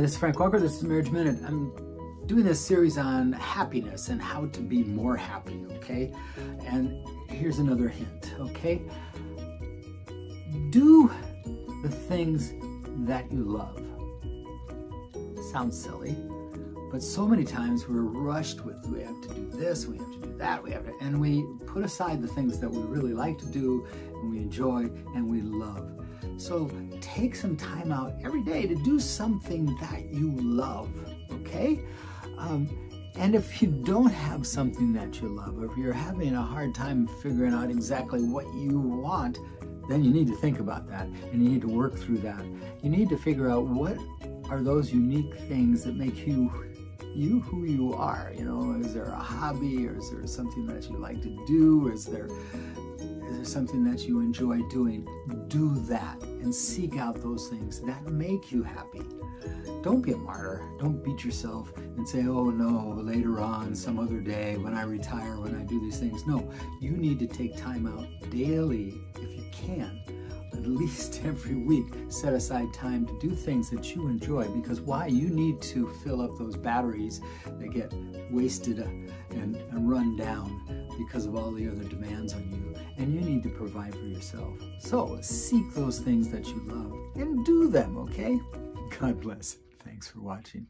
this is Frank Walker. This is Marriage Minute. I'm doing this series on happiness and how to be more happy, okay? And here's another hint, okay? Do the things that you love. Sounds silly, but so many times we're rushed with we have to do this, we have to do that, we have to, and we put aside the things that we really like to do and we enjoy and we love. So take some time out every day to do something that you love, okay? Um, and if you don't have something that you love, or if you're having a hard time figuring out exactly what you want, then you need to think about that and you need to work through that. You need to figure out what are those unique things that make you you who you are. You know, is there a hobby or is there something that you like to do? Is there is there something that you enjoy doing? Do that and seek out those things that make you happy. Don't be a martyr. Don't beat yourself and say, oh no, later on, some other day, when I retire, when I do these things. No, you need to take time out daily if you can at least every week set aside time to do things that you enjoy because why? You need to fill up those batteries that get wasted and, and run down because of all the other demands on you and you need to provide for yourself. So seek those things that you love and do them okay? God bless. Thanks for watching